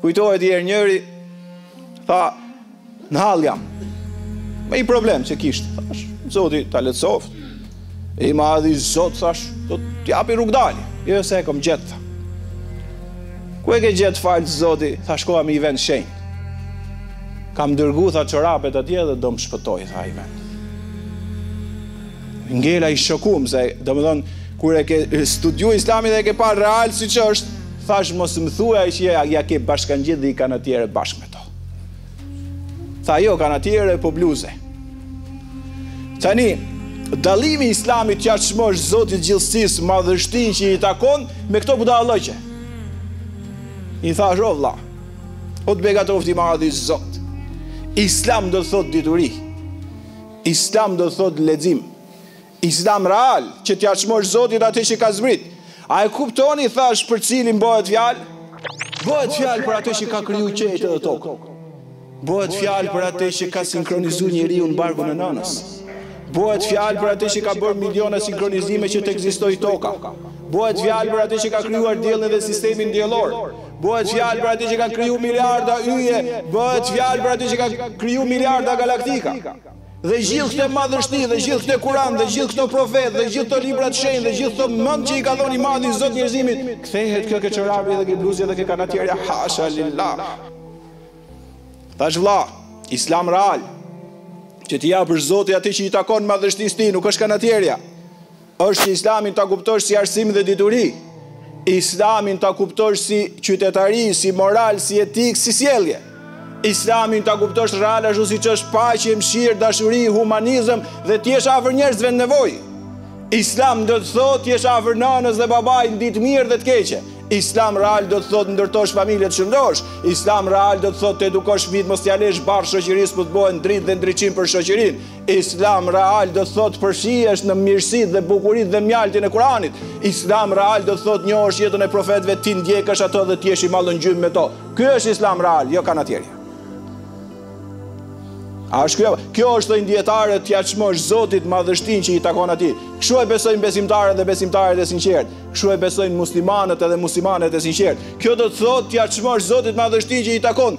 Kujtohet i herë njëri, tha, në hall jam, me i problem që kishte, thash, zoti ta letsoft, i madhi zot, thash, do t'japi rrugëdalje, jo jo se e kom gjetë, tha. Ku e ke gjetë falë zoti, tha shkoha me i vend shenjt. Kam dërgu, tha çorapet atje dhe do më shpëtoj, tha i vend. Ngela i shokum, se domethënë, Kur e ke studiu islamin dhe e ke parë real siç është, thash mos më thue që ia ke bashkangjit dhe i kanatjere bashkë me to. Tha jo, kanatjere po bluze. Tani, dallimi islamit që t'ia çmosh zotit gjithësisë madhështin që i takon me këto budallallëqe. I thash o vlla, o të begatoftë i madhi zot, islam do të thot dituri, islam do të thot lexim, Islam real, që t'ia çmosh Zotit atë që ka zbrit. A e kuptoni, thash, për cilin bëhet fjalë? Bëhet fjalë për atë që ka kriju qiejt dhe tokë. Bëhet fjalë për atë që ka sinkronizu njeriun në barkun e nënës. Bëhet fjalë për atë që ka bërë miliona sinkronizime që të ekzistojë toka. Bëhet fjalë për atë që ka krijuar diellin dhe sistemin diellor. Bëhet fjalë për atë që ka krijuar miliarda yje, bëhet fjalë për atë që ka krijuar miliarda galaktika. Dhe gjithë këtë madhështi dhe gjithë këtë kuran dhe gjithë këto profet dhe gjithë këto libra të shenjtë dhe gjithë këto mend që i ka dhon i madhi zot njerëzimit Kthehet kjo ke çorapi dhe ke bluzja dhe ke kanatjerja Hasha lillah Thash vlla, islam real Që t'i japësh zotit atë që i takon madhështisë së tij nuk është kanatjerja Është që Islamin ta kuptosh si arsim dhe dituri. Islamin ta kuptosh si qytetari, si moral, si etik, si sjellje. Islamin ta kuptosh real ashtu siç është paqe, mëshirë, dashuri, humanizëm dhe të jesh afër njerëzve në nevojë. Islam do të thotë të jesh afër nënës dhe babait në ditë mirë dhe të keqe. Islam real do të thotë ndërtosh familje të shëndosh. Islam real do të thotë të edukosh fëmijët mos t'ia lësh barrë shoqërisë po të bëhen dritë dhe ndriçim për shoqërinë. Islam real do të thotë përshihesh në mirësitë dhe bukuritë dhe mjaltin e Kuranit. Islam real do të thotë njohësh jetën e profetëve, t'i ndjekësh ato dhe të jesh i mallëngjym me to. Ky është Islam real, jo kanatjerja. A është kjo? Kjo është thonë dijetarët t'ia çmosh Zotit madhështinë që i takon atij. Kshu e besojnë besimtarët dhe besimtarët e sinqertë. Kshu e besojnë muslimanët edhe muslimanët e sinqertë. Kjo do të thotë t'ia çmosh Zotit madhështinë që i takon.